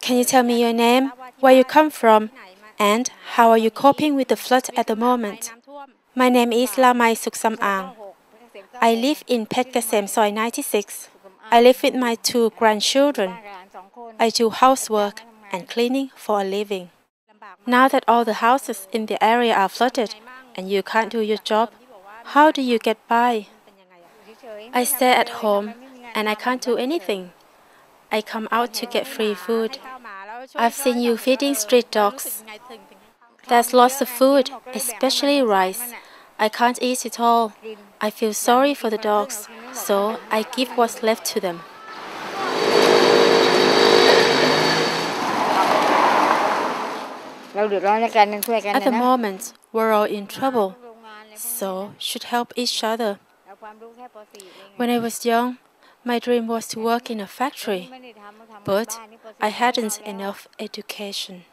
Can you tell me your name where you come from and how are you coping with the flood at the moment? My name is Lamai Suksamang I live in Petchkasem Soi 96 I live with my two grandchildren. I do housework and cleaning for a living. Now that all the houses in the area are flooded and you can't do your job how do you get by? I stay at home and I can't do anything. I come out to get free food. I've seen you feeding street dogs. There's lots of food, especially rice. I can't eat it all. I feel sorry for the dogs, so I give what's left to them. At the moment, we're all in trouble, so should help each other. When I was young, my dream was to work in a factory, but I hadn't enough education.